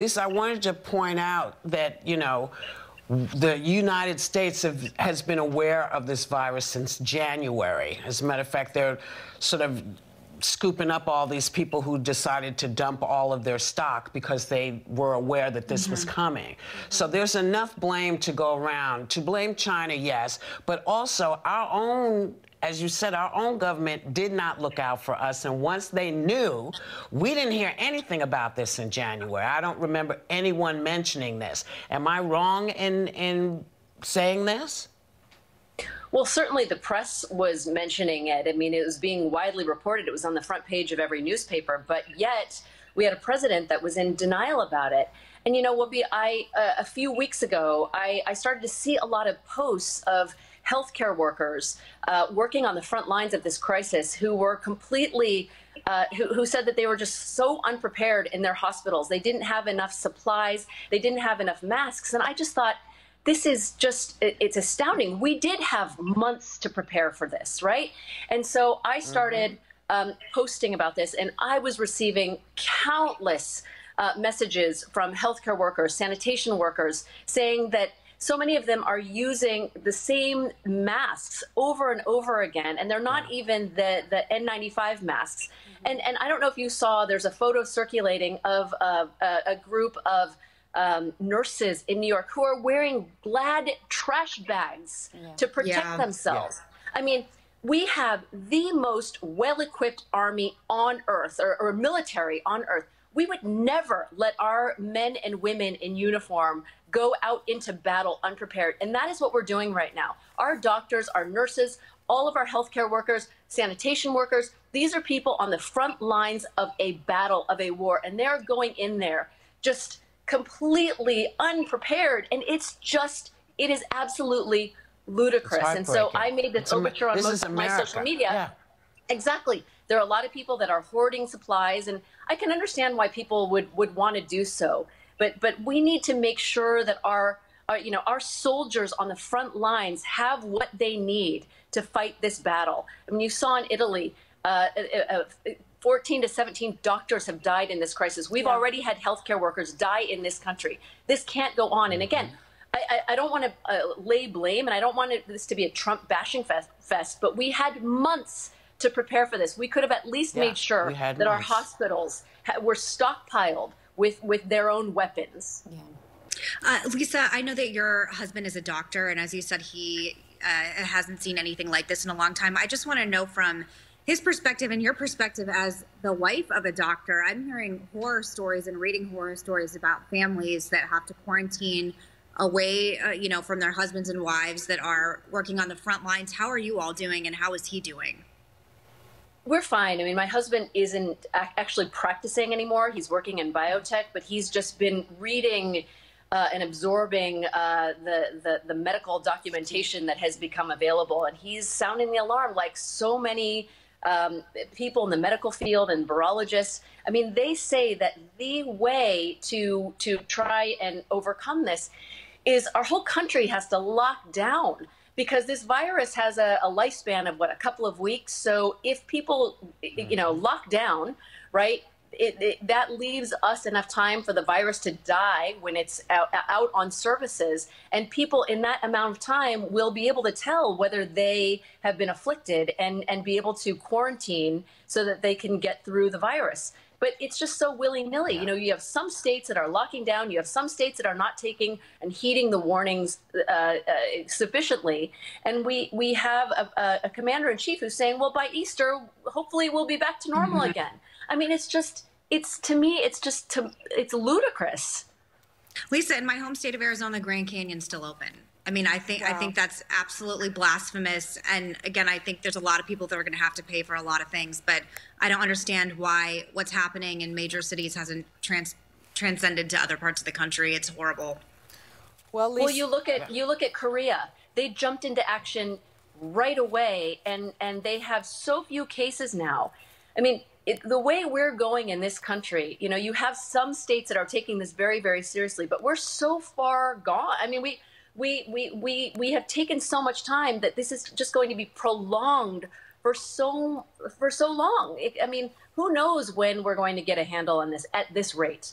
Lisa, I wanted to point out that, you know, the United States have, has been aware of this virus since January. As a matter of fact, they're sort of scooping up all these people who decided to dump all of their stock because they were aware that this mm -hmm. was mm-hmm. coming. So there's enough blame to go around. To blame China, yes, but also our own as you said, our own government did not look out for us. And once they knew, we didn't hear anything about this in January. I don't remember anyone mentioning this. Am I wrong in, in saying this? Well, certainly the press was mentioning it. I mean, it was being widely reported. It was on the front page of every newspaper. But yet, we had a president that was in denial about it. And you know, Whoopi, I uh, a few weeks ago, I, I started to see a lot of posts of healthcare workers uh, working on the front lines of this crisis who were completely uh, who, who, said that they were just so unprepared in their hospitals. They didn't have enough supplies. They didn't have enough masks. And I just thought, this is just, it's astounding. We did have months to prepare for this, right? And so I started mm-hmm. um, posting about this, and I was receiving countless uh, messages from healthcare workers, sanitation workers, saying that so many of them are using the same masks over and over again, and they're not even the, the N95 masks. Mm-hmm. And, and I don't know if you saw, there's a photo circulating of a, a, a group of um, nurses in New York who are wearing glad trash bags yeah. to protect yeah. themselves. Yeah. I mean, we have the most well equipped army on earth or, or military on earth we would never let our men and women in uniform go out into battle unprepared. And that is what we're doing right now. Our doctors, our nurses, all of our healthcare workers, sanitation workers, these are people on the front lines of a battle, of a war, and they're going in there just completely unprepared. And it's just, it is absolutely ludicrous. And so I made this overture on most of my social media. Yeah. Exactly. There are a lot of people that are hoarding supplies, and I can understand why people would, would want to do so. But, but we need to make sure that our, our, you know, our soldiers on the front lines have what they need to fight this battle. I mean, you saw in Italy, uh, uh, uh 14 to 17 doctors have died in this crisis. We've yeah. already had healthcare workers die in this country. This can't go on. And again, mm-hmm. I, I, don't want to uh, lay blame, and I don't want this to be a Trump bashing fest, fest, but we had months to prepare for this. We could have at least yeah, made sure that our hospitals were stockpiled with with their own weapons. Yeah. Uh, Lisa, I know that your husband is a doctor, and as you said, he uh, hasn't seen anything like this in a long time. I just want to know from his perspective and your perspective as the wife of a doctor, I'm hearing horror stories and reading horror stories about families that have to quarantine away, uh, you know, from their husbands and wives that are working on the front lines. How are you all doing, and how is he doing? We're fine. I mean, my husband isn't actually practicing anymore. He's working in biotech, but he's just been reading uh, and absorbing uh, the, the, the medical documentation that has become available, and he's sounding the alarm like so many um, people in the medical field and virologists. I mean, they say that the way to to try and overcome this is our whole country has to lock down because this virus has a, a lifespan of what a couple of weeks. So if people, you know, mm-hmm. lock down, right? It, it, that leaves us enough time for the virus to die when it's out, out, on surfaces. And people in that amount of time will be able to tell whether they have been afflicted and, and be able to quarantine so that they can get through the virus but it's just so willy-nilly. Yeah. You know, you have some states that are locking down, you have some states that are not taking and heeding the warnings uh, uh, sufficiently, and we we have a, a, commander in chief who's saying, well, by Easter, hopefully we'll be back to normal mm-hmm. again. I mean, it's just it's to me, it's just to, it's ludicrous. Lisa, in my home state of Arizona, Grand Canyon's still open. I mean, I think wow. I think that's absolutely blasphemous. And again, I think there's a lot of people that are going to have to pay for a lot of things. But I don't understand why what's happening in major cities hasn't trans- transcended to other parts of the country. It's horrible. Well, least, well, you look at you look at Korea. They jumped into action right away, and and they have so few cases now. I mean, it, the way we're going in this country, you know, you have some states that are taking this very, very seriously, but we're so far gone. I mean, we we, we, we, we have taken so much time that this is just going to be prolonged for so for so long. It, I mean, who knows when we're going to get a handle on this at this rate?